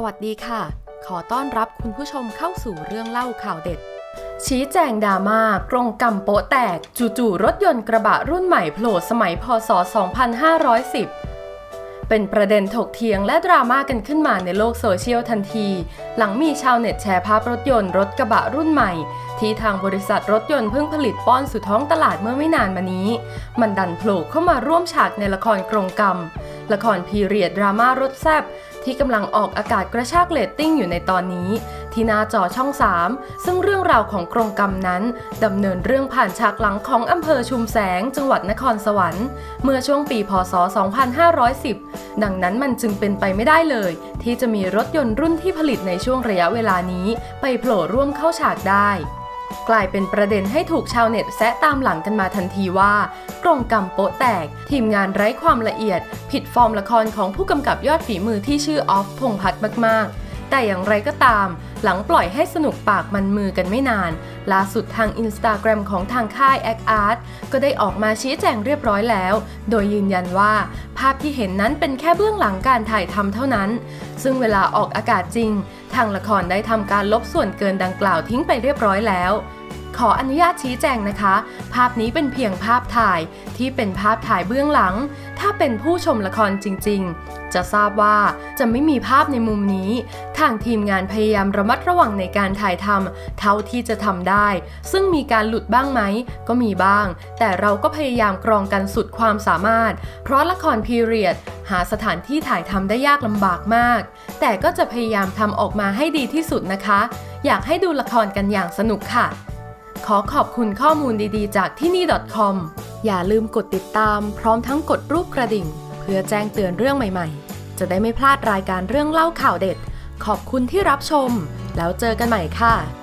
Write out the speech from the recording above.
สวัสดีค่ะ ขอต้อนรับคุณผู้ชมเข้าสู่เรื่องเล่าข่าวเด็ด ชี้แจงดราม่ากรงกำโปะแตก จู่ๆรถยนต์กระบะรุ่นใหม่โผล่สมัยพศ 2510 เป็นประเด็นถกเถียงและดราม่ากันขึ้นมาในโลกโซเชียลทันที หลังมีชาวเน็ตแชร์ภาพรถยนต์รถกระบะรุ่นใหม่ ที่ทางบริษัทรถยนต์เพิ่งผลิตป้อนสู่ท้องตลาดเมื่อไม่นานมานี้ มันดันโผล่เข้ามาร่วมฉากในละครกรงกรรม ละคร period ดราม่ารสแซ่บที่กำลังออกอากาศกระชากเรตติ้งอยู่ในตอนนี้ ที่หน้าจอช่อง 3 ซึ่งเรื่องราวของกรงกรรมนั้นดำเนินเรื่องผ่านฉากหลังของอำเภอชุมแสง จังหวัดนครสวรรค์ เมื่อช่วงปีพศ 2510 ดังนั้นมันจึงเป็นไปไม่ได้เลย ที่จะมีรถยนต์รุ่นที่ผลิตในช่วงระยะเวลานี้ ไปโผล่ร่วมเข้าฉากได้ กลายเป็นประเด็นให้ถูกชาวเน็ตแซะตามหลังกันมาทันทีว่ากรงกรรมโป๊ะแตก ทีมงานไร้ความละเอียด ผิดฟอร์มละครของผู้กำกับยอดฝีมือที่ชื่อออฟพงษ์พัฒน์มาก ๆแต่อย่างไรก็ตาม หลังปล่อยให้สนุกปากมันมือกันไม่นาน ล่าสุดทางอินสตาแกรมของทางค่าย Act Art ก็ได้ออกมาชี้แจงเรียบร้อยแล้ว โดยยืนยันว่า ภาพที่เห็นนั้นเป็นแค่เบื้องหลังการถ่ายทำเท่านั้น ซึ่งเวลาออกอากาศจริงางละครได้ทำการลบส่วนเกินดังกล่าวทิ้งไปเรียบร้อยแล้ว ขออนุญาตชี้แจงนะคะ ภาพนี้เป็นเพียงภาพถ่ายที่เป็นภาพถ่ายเบื้องหลัง ถ้าเป็นผู้ชมละครจริง ๆ จะทราบว่าจะไม่มีภาพในมุมนี้ ทางทีมงานพยายามระมัดระวังในการถ่ายทำเท่าที่จะทำได้ ซึ่งมีการหลุดบ้างไหม ก็มีบ้าง แต่เราก็พยายามกรองกันสุดความสามารถ เพราะละครพีเรียดหาสถานที่ถ่ายทำได้ยากลำบากมาก แต่ก็จะพยายามทำออกมาให้ดีที่สุดนะคะ อยากให้ดูละครกันอย่างสนุกค่ะ ขอขอบคุณข้อมูลดีๆ จากที่นี่ .com อย่าลืมกดติดตามพร้อมทั้งกดรูปกระดิ่ง เพื่อแจ้งเตือนเรื่องใหม่ๆ จะได้ไม่พลาดรายการเรื่องเล่าข่าวเด็ด ขอบคุณที่รับชม แล้วเจอกันใหม่ค่ะ